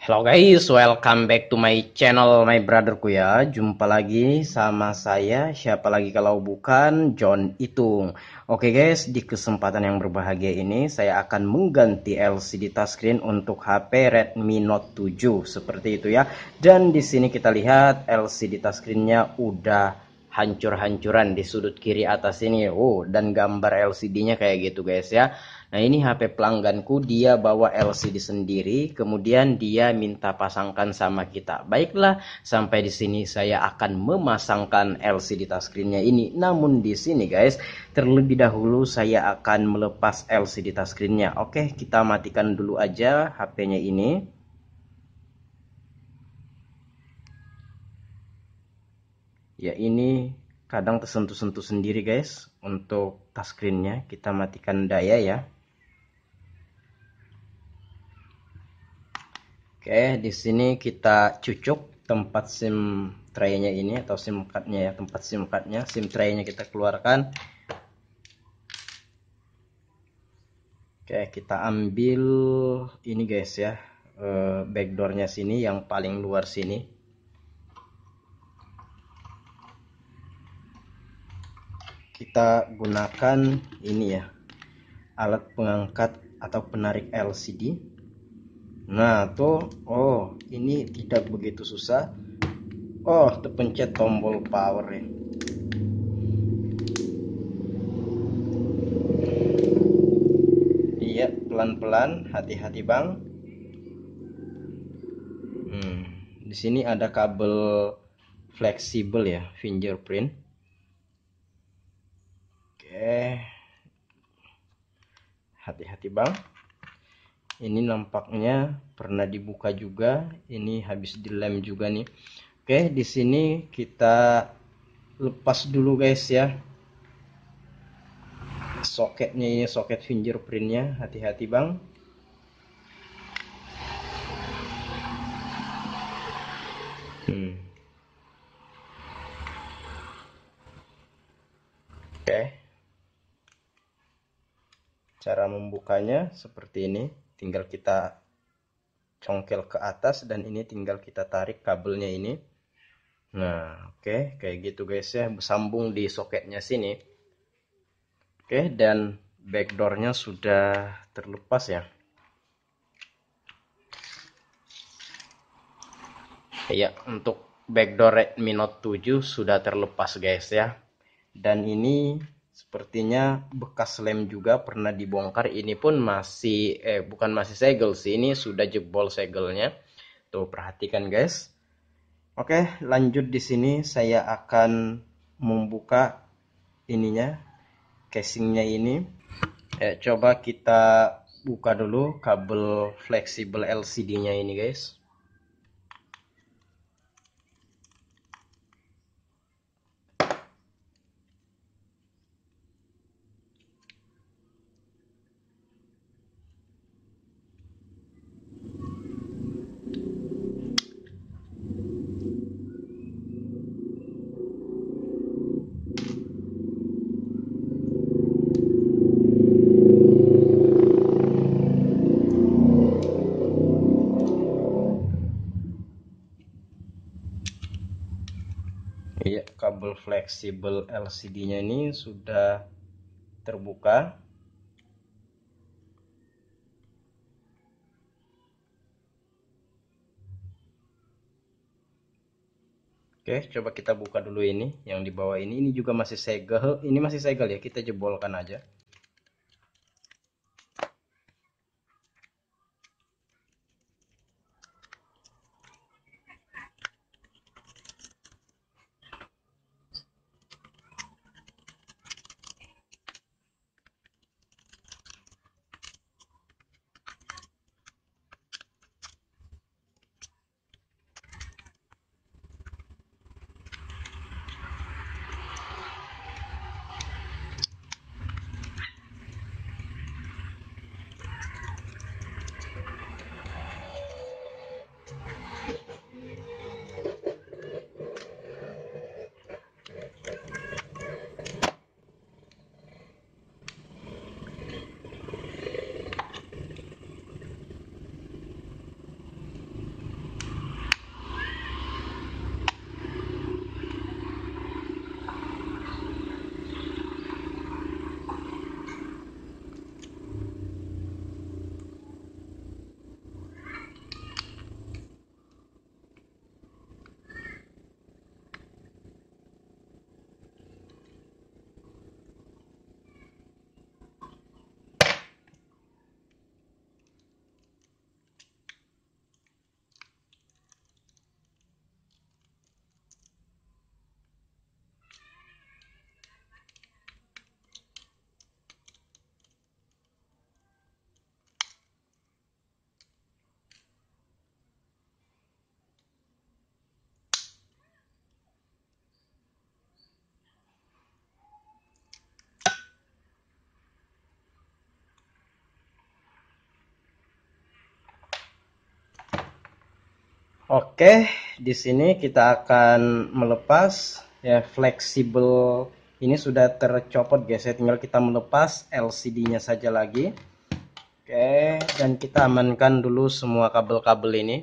Hello guys, welcome back to my channel my brotherku ya. Jumpa lagi sama saya, siapa lagi kalau bukan John Itung. Oke guys, di kesempatan yang berbahagia ini saya akan mengganti LCD touchscreen untuk HP Redmi Note 7 seperti itu ya. Dan di sini kita lihat LCD touchscreennya udah hancur-hancuran di sudut kiri atas ini. Oh, dan gambar LCD-nya kayak gitu guys ya. Nah ini HP pelangganku dia bawa LCD sendiri kemudian dia minta pasangkan sama kita. Baiklah sampai di sini saya akan memasangkan LCD touchscreennya ini. Namun di sini guys terlebih dahulu saya akan melepas LCD touchscreennya. Oke kita matikan dulu aja HP-nya ini. Ya ini kadang tersentuh-sentuh sendiri guys untuk touchscreennya kita matikan daya ya. Oke, di sini kita cucuk tempat SIM tray-nya ini atau SIM card-nya ya, tempat SIM card-nya, SIM tray-nya kita keluarkan. Oke, kita ambil ini guys ya, eh, backdoor-nya sini yang paling luar sini. Kita gunakan ini ya, alat pengangkat atau penarik LCD Nah, tuh, oh, ini tidak begitu susah. Oh, terpencet tombol power ya. Iya, pelan-pelan, hati-hati bang. Hmm, di sini ada kabel fleksibel ya, fingerprint. Oke, hati-hati bang ini nampaknya pernah dibuka juga. Ini habis dilem juga nih. Oke di sini kita lepas dulu guys ya. Soketnya ini soket fingerprintnya. Hati-hati bang. Hmm. oke. Cara membukanya seperti ini tinggal kita congkel ke atas dan ini tinggal kita tarik kabelnya ini. Nah oke okay, kayak gitu guys ya bersambung di soketnya sini. Oke okay, dan backdoornya sudah terlepas ya. Ya untuk backdoor Redmi Note 7 sudah terlepas guys ya. Dan ini Sepertinya bekas lem juga pernah dibongkar. Ini pun masih eh bukan masih segel sih, ini sudah jebol segelnya. Tuh perhatikan guys. Oke, lanjut di sini saya akan membuka ininya, casingnya ini. Eh, coba kita buka dulu kabel fleksibel LCD-nya ini guys. Iya, kabel fleksibel LCD-nya ini sudah terbuka. Oke, coba kita buka dulu ini yang di bawah ini. Ini juga masih segel. Ini masih segel ya, kita jebolkan aja. Oke, di sini kita akan melepas ya fleksibel ini sudah tercopot guys ya tinggal kita melepas LCD-nya saja lagi. Oke, dan kita amankan dulu semua kabel-kabel ini.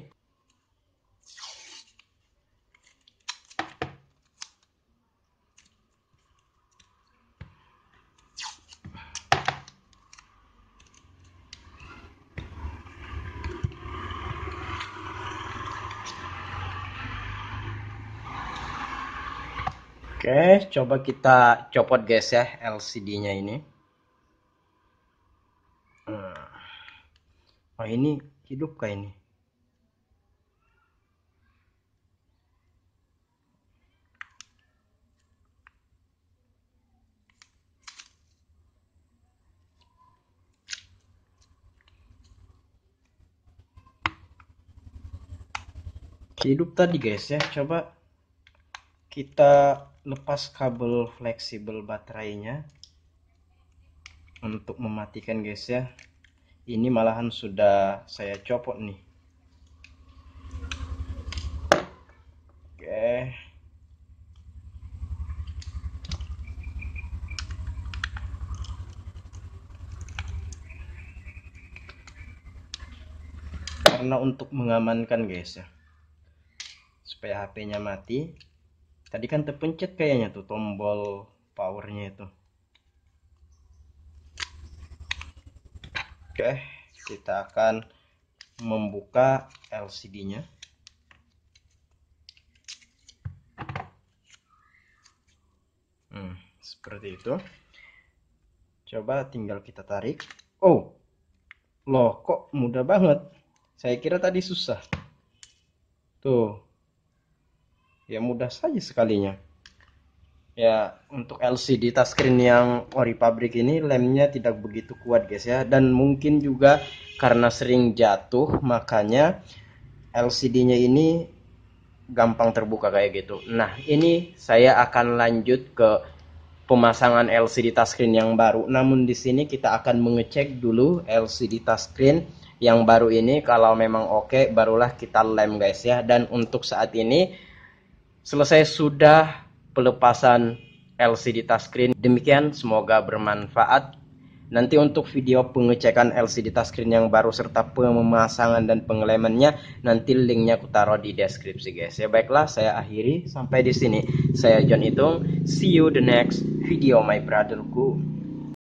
Oke, coba kita copot guys ya LCD-nya ini. Hmm. Oh ini hidup kayak ini. Hidup tadi guys ya, coba kita lepas kabel fleksibel baterainya untuk mematikan guys ya. Ini malahan sudah saya copot nih. Oke. Karena untuk mengamankan guys ya supaya HP-nya mati tadi kan terpencet kayaknya tuh tombol powernya itu. Oke kita akan membuka LCD nya hmm, seperti itu. Coba tinggal kita tarik. Oh loh kok mudah banget? Saya kira tadi susah. Tuh ya mudah saja sekalinya. Ya untuk LCD touchscreen yang ori pabrik ini lemnya tidak begitu kuat guys ya. Dan mungkin juga karena sering jatuh makanya LCD-nya ini gampang terbuka kayak gitu. Nah ini saya akan lanjut ke pemasangan LCD touchscreen yang baru. Namun di sini kita akan mengecek dulu LCD touchscreen yang baru ini. Kalau memang oke okay, barulah kita lem guys ya. Dan untuk saat ini selesai sudah pelepasan LCD touchscreen. Demikian semoga bermanfaat. Nanti untuk video pengecekan LCD touchscreen yang baru serta pemasangan dan pengelemannya nanti linknya aku taruh di deskripsi guys. Ya baiklah saya akhiri sampai di sini. Saya John Itung. See you the next video my brotherku.